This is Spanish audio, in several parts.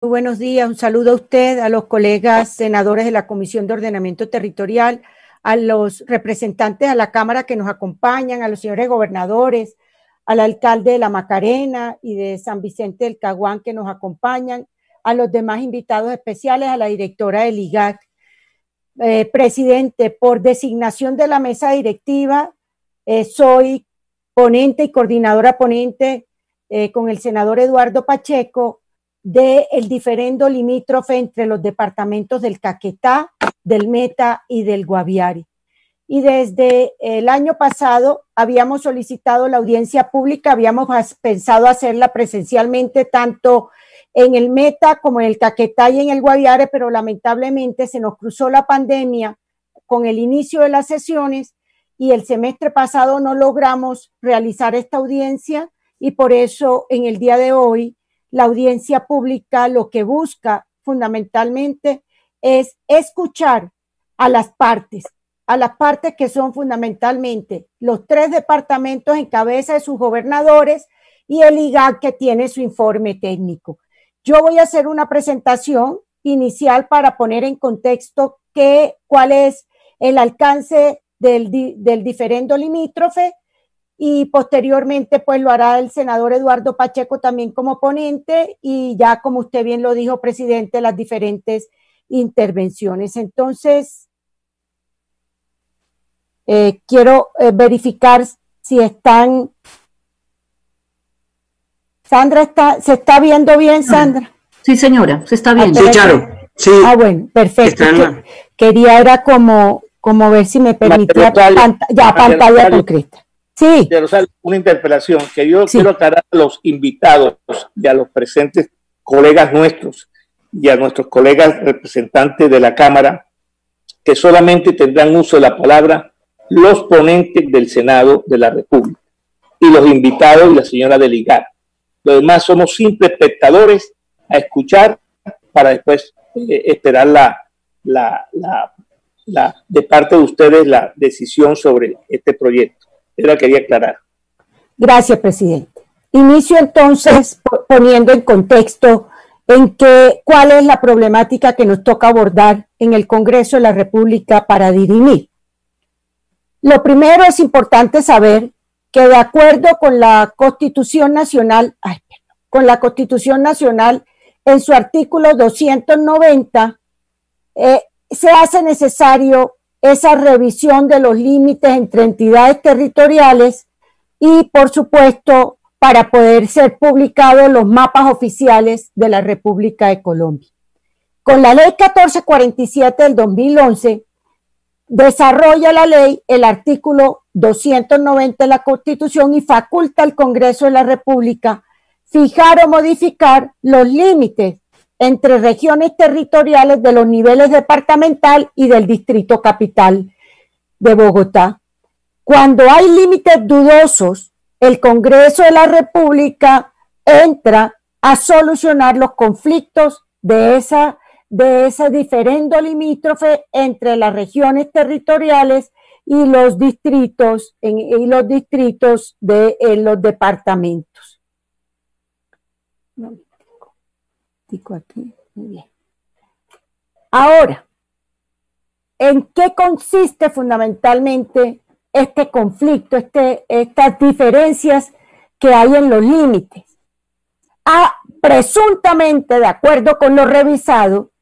Muy buenos días, un saludo a usted, a los colegas senadores de la Comisión de Ordenamiento Territorial, a los representantes a la Cámara que nos acompañan, a los señores gobernadores, al alcalde de La Macarena y de San Vicente del Caguán que nos acompañan, a los demás invitados especiales, a la directora del IGAC. Eh, presidente, por designación de la mesa directiva, eh, soy ponente y coordinadora ponente eh, con el senador Eduardo Pacheco del el diferendo limítrofe entre los departamentos del Caquetá, del Meta y del Guaviare. Y desde el año pasado habíamos solicitado la audiencia pública, habíamos pensado hacerla presencialmente tanto en el Meta como en el Caquetá y en el Guaviare, pero lamentablemente se nos cruzó la pandemia con el inicio de las sesiones y el semestre pasado no logramos realizar esta audiencia y por eso en el día de hoy la audiencia pública lo que busca fundamentalmente es escuchar a las partes, a las partes que son fundamentalmente los tres departamentos en cabeza de sus gobernadores y el IGAC que tiene su informe técnico. Yo voy a hacer una presentación inicial para poner en contexto qué, cuál es el alcance del, del diferendo limítrofe y posteriormente pues lo hará el senador Eduardo Pacheco también como ponente y ya como usted bien lo dijo, presidente, las diferentes intervenciones. Entonces, eh, quiero eh, verificar si están... Sandra, está, ¿se está viendo bien, Sandra? Sí, señora, se está viendo. Sí, claro. Sí. Ah, bueno, perfecto. quería era como, como ver si me permitía ya pantalla concreta. Sí. una interpelación que yo quiero aclarar a los invitados y a los presentes colegas nuestros y a nuestros colegas representantes de la Cámara que solamente tendrán uso de la palabra los ponentes del Senado de la República y los invitados y la señora delegar. Los demás somos simples espectadores a escuchar para después eh, esperar la, la, la, de parte de ustedes la decisión sobre este proyecto. Era quería aclarar. Gracias, presidente. Inicio entonces poniendo en contexto en qué, cuál es la problemática que nos toca abordar en el Congreso de la República para dirimir. Lo primero es importante saber que de acuerdo con la Constitución Nacional, con la Constitución Nacional, en su artículo 290, eh, se hace necesario esa revisión de los límites entre entidades territoriales y, por supuesto, para poder ser publicados los mapas oficiales de la República de Colombia. Con la ley 1447 del 2011, desarrolla la ley el artículo 290 de la Constitución y faculta al Congreso de la República fijar o modificar los límites entre regiones territoriales de los niveles departamental y del distrito capital de Bogotá. Cuando hay límites dudosos, el Congreso de la República entra a solucionar los conflictos de esa de ese diferendo limítrofe entre las regiones territoriales y los distritos y los distritos de los departamentos. Aquí. Muy bien. Ahora, ¿en qué consiste fundamentalmente este conflicto, este, estas diferencias que hay en los límites? Ah, presuntamente, de acuerdo con lo revisado,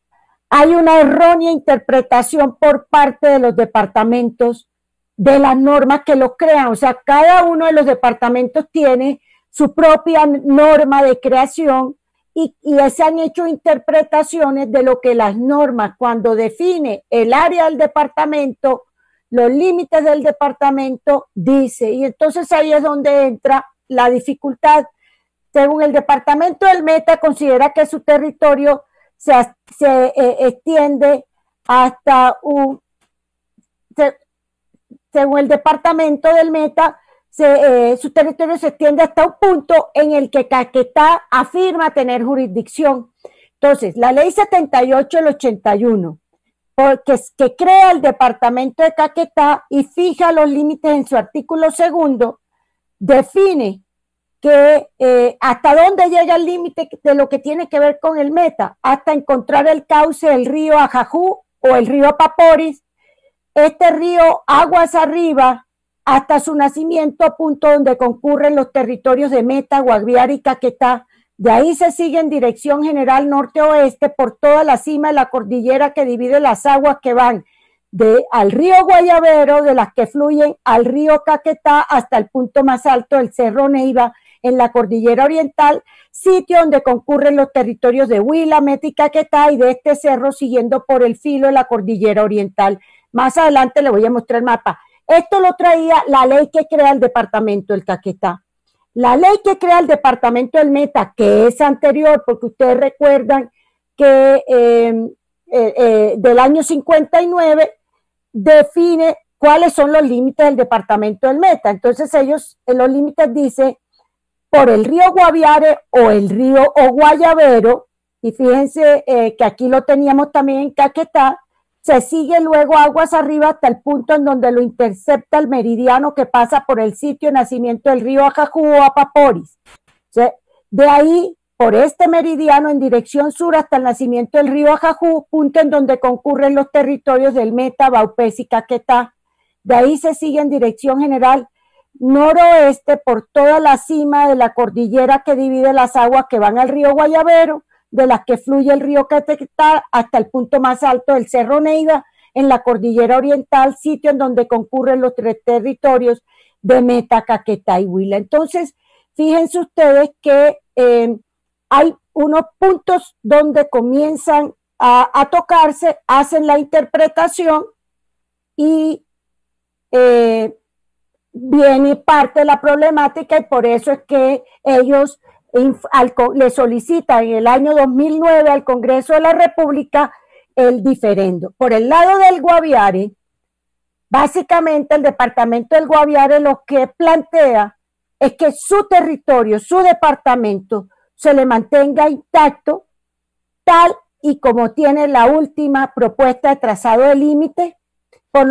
hay una errónea interpretación por parte de los departamentos de las normas que lo crean. O sea, cada uno de los departamentos tiene su propia norma de creación y, se han hecho interpretaciones de lo que las normas, cuando define el área del departamento, los límites del departamento, dice. Y entonces ahí es donde entra la dificultad. Según el departamento del Meta, considera que su territorio se, eh, extiende hasta un, según el departamento del Meta, eh, su territorio se extiende hasta un punto en el que Caquetá afirma tener jurisdicción. Entonces, la ley 78 del 81, porque, que crea el departamento de Caquetá y fija los límites en su artículo segundo, define que eh, hasta dónde llega el límite de lo que tiene que ver con el meta, hasta encontrar el cauce del río Ajajú o el río Paporis, este río aguas arriba hasta su nacimiento, punto donde concurren los territorios de Meta, Guaviare y Caquetá. De ahí se sigue en dirección general norte-oeste por toda la cima de la cordillera que divide las aguas que van de al río Guayabero, de las que fluyen al río Caquetá hasta el punto más alto del Cerro Neiva en la cordillera oriental, sitio donde concurren los territorios de Huila, Meta y Caquetá y de este cerro siguiendo por el filo de la cordillera oriental. Más adelante le voy a mostrar el mapa. Esto lo traía la ley que crea el departamento del Caquetá. La ley que crea el departamento del Meta, que es anterior, porque ustedes recuerdan que eh, eh, eh, del año 59 define cuáles son los límites del departamento del Meta. Entonces ellos en los límites dice por el río Guaviare o el río o y fíjense que aquí lo teníamos también en Caquetá, se sigue luego aguas arriba hasta el punto en donde lo intercepta el meridiano que pasa por el sitio de nacimiento del río Ajajú o Apaporis. De ahí, por este meridiano en dirección sur hasta el nacimiento del río Ajajú, punto en donde concurren los territorios del Meta, Baupés y Caquetá. De ahí se sigue en dirección general noroeste por toda la cima de la cordillera que divide las aguas que van al río Guayabero de las que fluye el río Caquetá hasta el punto más alto del Cerro Neida, en la cordillera oriental, sitio en donde concurren los tres territorios de Meta, Caquetá y Huila. Entonces, fíjense ustedes que eh, hay unos puntos donde comienzan a, tocarse, hacen la interpretación y eh, viene parte de la problemática y por eso es que ellos le solicita en el año 2009 al Congreso de la República el diferendo. Por el lado del Guaviare, básicamente el departamento del Guaviare lo que plantea es que su territorio, su departamento, se le mantenga intacto, tal y como tiene la última propuesta de trazado de límite,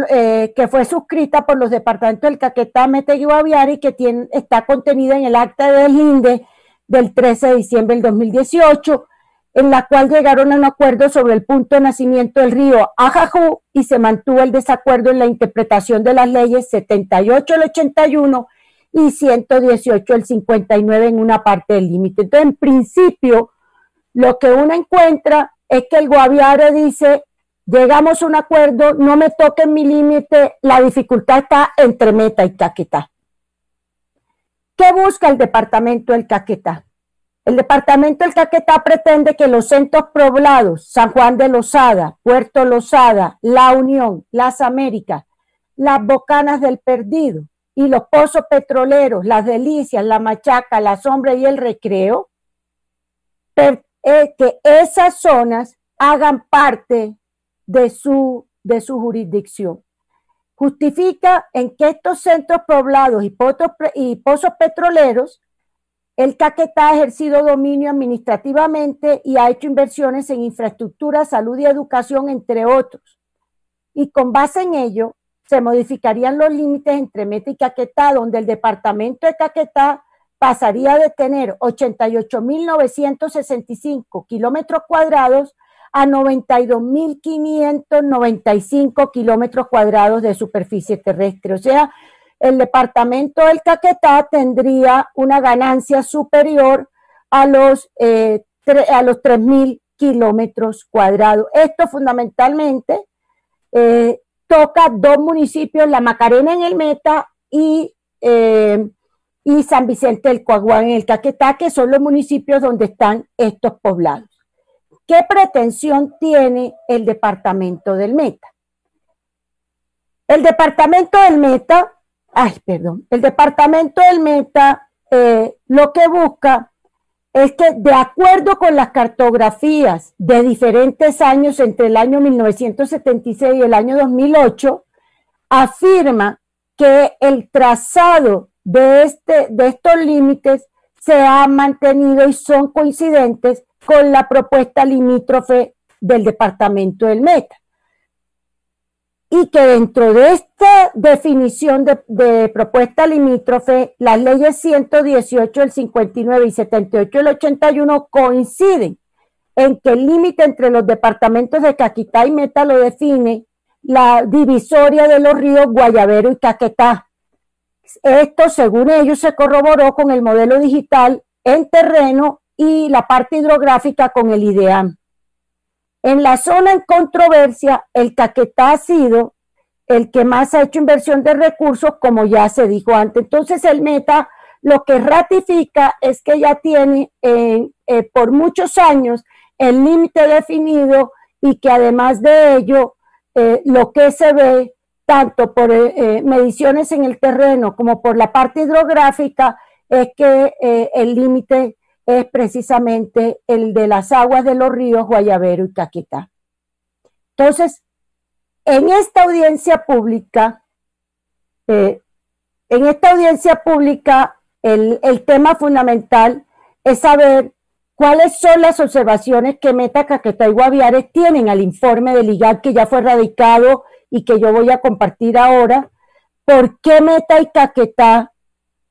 eh, que fue suscrita por los departamentos del Caquetá, Mete y Guaviare y que tiene, está contenida en el acta del INDE del 13 de diciembre del 2018, en la cual llegaron a un acuerdo sobre el punto de nacimiento del río Ajajú y se mantuvo el desacuerdo en la interpretación de las leyes 78 del 81 y 118 del 59 en una parte del límite. Entonces, en principio, lo que uno encuentra es que el Guaviare dice, llegamos a un acuerdo, no me toquen mi límite, la dificultad está entre Meta y Caquetá. ¿Qué busca el departamento del Caquetá? El departamento del Caquetá pretende que los centros poblados, San Juan de Lozada, Puerto Lozada, La Unión, Las Américas, las Bocanas del Perdido y los pozos petroleros, las Delicias, la Machaca, la Sombra y el Recreo, eh, que esas zonas hagan parte de su, de su jurisdicción justifica en que estos centros poblados y pozos, petroleros, el Caquetá ha ejercido dominio administrativamente y ha hecho inversiones en infraestructura, salud y educación, entre otros. Y con base en ello, se modificarían los límites entre Meta y Caquetá, donde el departamento de Caquetá pasaría de tener 88.965 kilómetros cuadrados a 92.595 kilómetros cuadrados de superficie terrestre. O sea, el departamento del Caquetá tendría una ganancia superior a los, eh, los 3.000 kilómetros cuadrados. Esto fundamentalmente eh, toca dos municipios, La Macarena en el Meta y, eh, y San Vicente del Coaguán en el Caquetá, que son los municipios donde están estos poblados. ¿Qué pretensión tiene el departamento del Meta? El departamento del Meta, ay, perdón, el departamento del Meta eh, lo que busca es que de acuerdo con las cartografías de diferentes años entre el año 1976 y el año 2008, afirma que el trazado de, este, de estos límites se ha mantenido y son coincidentes con la propuesta limítrofe del departamento del Meta. y que dentro de esta definición de, propuesta limítrofe, las leyes 118 del 59 y 78 del 81 coinciden en que el límite entre los departamentos de Caquetá y Meta lo define la divisoria de los ríos Guayabero y Caquetá. Esto, según ellos, se corroboró con el modelo digital en terreno y la parte hidrográfica con el IDEAM. En la zona en controversia, el Caquetá ha sido el que más ha hecho inversión de recursos, como ya se dijo antes. Entonces, el Meta lo que ratifica es que ya tiene eh, por muchos años el límite definido y que además de ello, eh, lo que se ve tanto por mediciones en el terreno como por la parte hidrográfica es que el límite es precisamente el de las aguas de los ríos Guayabero y Caquetá. Entonces, en esta audiencia pública, eh, en esta audiencia pública, el, tema fundamental es saber cuáles son las observaciones que Meta, Caquetá y Guaviare tienen al informe del IGAC que ya fue radicado y que yo voy a compartir ahora. ¿Por qué Meta y Caquetá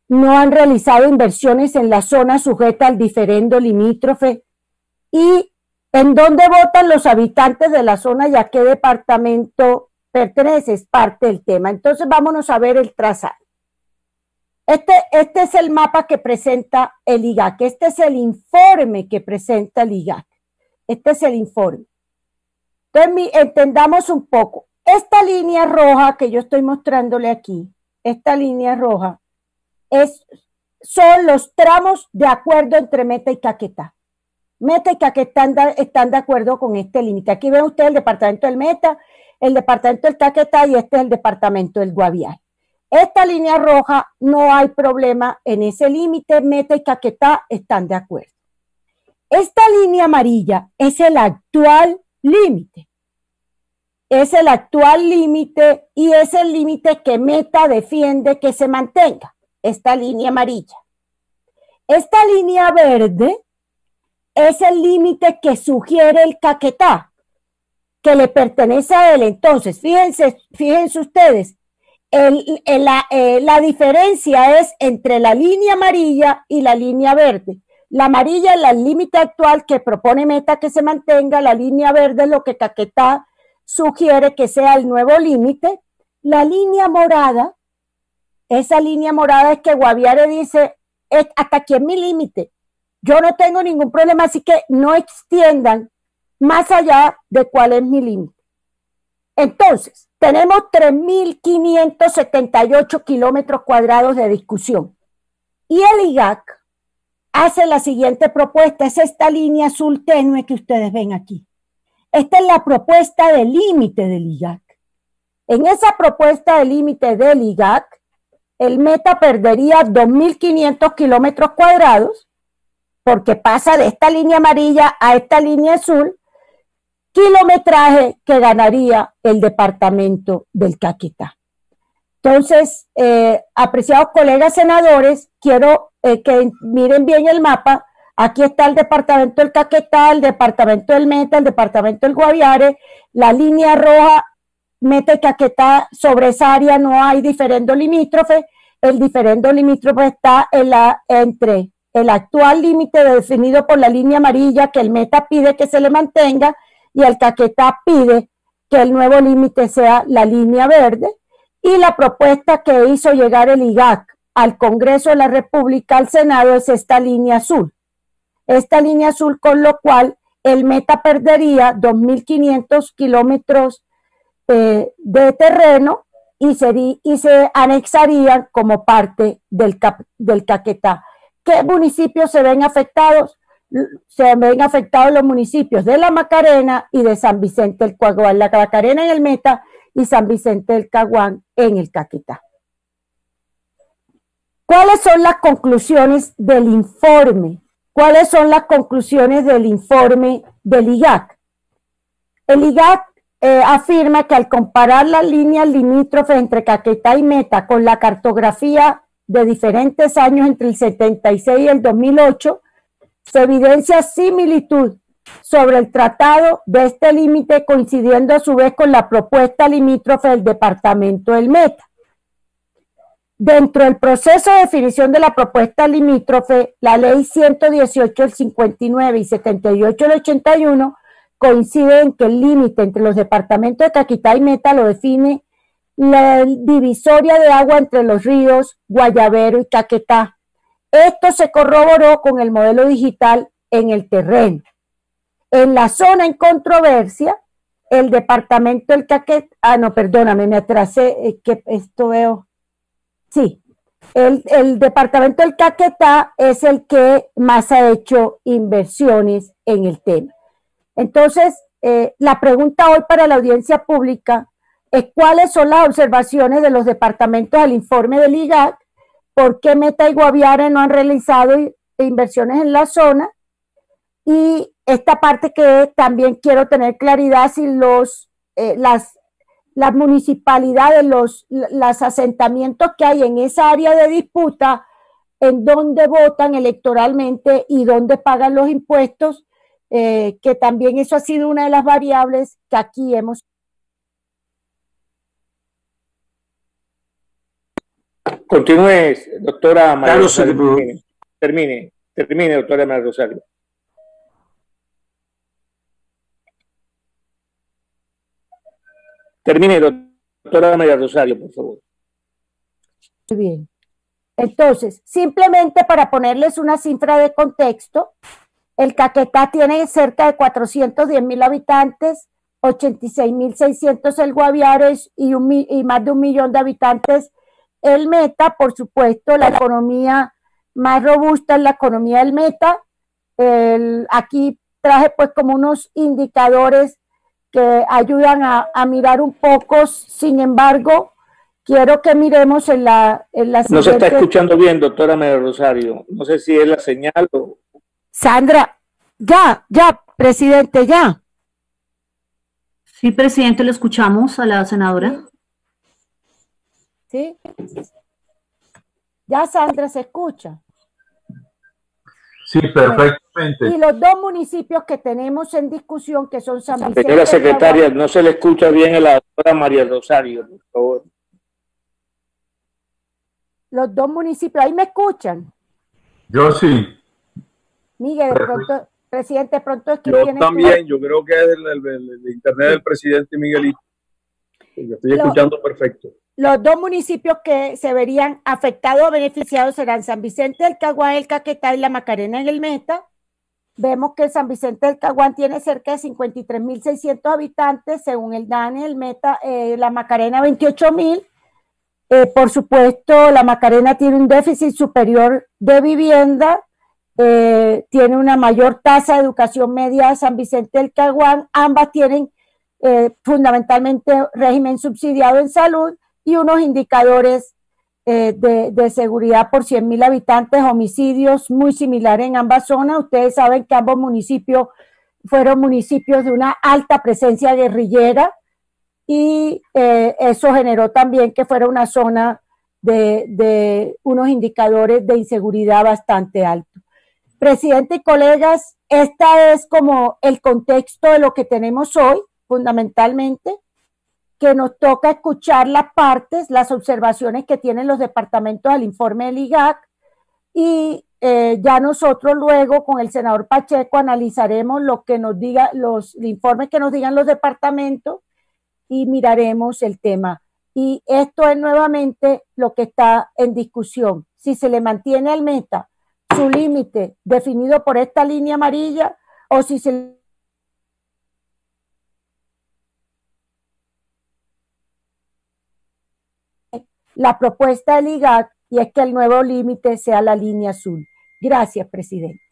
no han realizado inversiones en la zona sujeta al diferendo limítrofe y en dónde votan los habitantes de la zona y a qué departamento pertenece, es parte del tema. Entonces vámonos a ver el trazado. Este, este es el mapa que presenta el IGAC, este es el informe que presenta el IGAC, este es el informe. Entonces entendamos un poco, esta línea roja que yo estoy mostrándole aquí, esta línea roja, son los tramos de acuerdo entre Meta y Caquetá. Meta y Caquetá están de acuerdo con este límite. Aquí ven ustedes el departamento del Meta, el departamento del Caquetá y este es el departamento del Guaviare. Esta línea roja no hay problema en ese límite, Meta y Caquetá están de acuerdo. Esta línea amarilla es el actual límite. Es el actual límite y es el límite que Meta defiende que se mantenga esta línea amarilla. Esta línea verde es el límite que sugiere el caquetá, que le pertenece a él. Entonces, fíjense, fíjense ustedes, la, eh, la diferencia es entre la línea amarilla y la línea verde. La amarilla es el límite actual que propone Meta que se mantenga, la línea verde es lo que Caquetá sugiere que sea el nuevo límite. La línea morada esa línea morada es que Guaviare dice, hasta aquí es mi límite. Yo no tengo ningún problema, así que no extiendan más allá de cuál es mi límite. Entonces, tenemos 3.578 kilómetros cuadrados de discusión. Y el IGAC hace la siguiente propuesta, es esta línea azul tenue que ustedes ven aquí. Esta es la propuesta de límite del IGAC. En esa propuesta de límite del IGAC, el Meta perdería 2.500 kilómetros cuadrados porque pasa de esta línea amarilla a esta línea azul, kilometraje que ganaría el departamento del Caquetá. Entonces, eh, apreciados colegas senadores, quiero eh, que miren bien el mapa. Aquí está el departamento del Caquetá, el departamento del Meta, el departamento del Guaviare, la línea roja mete Caquetá sobre esa área no hay diferendo limítrofe. El diferendo limítrofe está en la, entre el actual límite definido por la línea amarilla que el Meta pide que se le mantenga y el Caquetá pide que el nuevo límite sea la línea verde y la propuesta que hizo llegar el IGAC al Congreso de la República, al Senado, es esta línea azul. Esta línea azul con lo cual el Meta perdería 2.500 kilómetros eh, de terreno y, y se anexarían como parte del, del Caquetá. ¿Qué municipios se ven afectados? Se ven afectados los municipios de La Macarena y de San Vicente del Caguán. La Macarena en el Meta y San Vicente del Caguán en el Caquetá. ¿Cuáles son las conclusiones del informe? ¿Cuáles son las conclusiones del informe del IGAC? El IGAC eh, afirma que al comparar las líneas limítrofes entre Caquetá y Meta con la cartografía de diferentes años entre el 76 y el 2008, se evidencia similitud sobre el tratado de este límite coincidiendo a su vez con la propuesta limítrofe del departamento del Meta. Dentro del proceso de definición de la propuesta limítrofe, la ley 118 del 59 y 78 del 81 coinciden en que el límite entre los departamentos de Caquetá y Meta lo define la divisoria de agua entre los ríos Guayabero y Caquetá. Esto se corroboró con el modelo digital en el terreno. En la zona en controversia, el departamento del Caquetá, ah, no, perdóname, me atrasé, que esto veo. Sí, el, el, departamento del Caquetá es el que más ha hecho inversiones en el tema. Entonces, eh, la pregunta hoy para la audiencia pública es cuáles son las observaciones de los departamentos al informe del IGAC, por qué Meta y Guaviare no han realizado inversiones en la zona y esta parte que también quiero tener claridad si los eh, las las municipalidades, los los asentamientos que hay en esa área de disputa, en dónde votan electoralmente y dónde pagan los impuestos, eh, que también eso ha sido una de las variables que aquí hemos Continúe, doctora María Rosario. Termine, termine, doctora María Rosario. Termine, doctora María Rosario, por favor. Muy bien. Entonces, simplemente para ponerles una cifra de contexto, el Caquetá tiene cerca de 410 mil habitantes, 86 mil 600 el Guaviares y, y más de un millón de habitantes el Meta. Por supuesto, la economía más robusta es la economía del Meta. aquí traje pues como unos indicadores que ayudan a, mirar un poco, sin embargo, quiero que miremos en la... En la No se está escuchando bien, doctora María Rosario. No sé si es la señal o... Sandra, ya, ya, presidente, ya. Sí, presidente, lo escuchamos a la senadora. ¿Sí? Ya, Sandra, se escucha. Sí, perfectamente. Y los dos municipios que tenemos en discusión, que son San Vicente. Señora secretaria, no se le escucha bien a la doctora María Rosario, por favor. Los dos municipios, ¿ahí me escuchan? Yo sí. Miguel, de pronto, presidente, pronto es que Yo también, yo creo que es el, internet del presidente Miguelito. Yo estoy escuchando perfecto. Los dos municipios que se verían afectados o beneficiados serán San Vicente del Caguán, el Caquetá y la Macarena en el Meta. Vemos que San Vicente del Caguán tiene cerca de 53.600 habitantes, según el DANE, el Meta, eh, la Macarena 28.000. Eh, por supuesto, la Macarena tiene un déficit superior de vivienda, eh, tiene una mayor tasa de educación media de San Vicente del Caguán. Ambas tienen fundamentalmente régimen subsidiado en salud y unos indicadores eh, de, seguridad por 100 mil habitantes, homicidios muy similares en ambas zonas. Ustedes saben que ambos municipios fueron municipios de una alta presencia guerrillera y eh, eso generó también que fuera una zona de, de unos indicadores de inseguridad bastante altos. Presidente y colegas, esta es como el contexto de lo que tenemos hoy, fundamentalmente que nos toca escuchar las partes, las observaciones que tienen los departamentos al informe del IGAC y eh, ya nosotros luego con el senador Pacheco analizaremos lo que nos diga, los informes que nos digan los departamentos y miraremos el tema. Y esto es nuevamente lo que está en discusión. Si se le mantiene al meta su límite definido por esta línea amarilla o si se la propuesta del IGAC y es que el nuevo límite sea la línea azul. Gracias, presidente.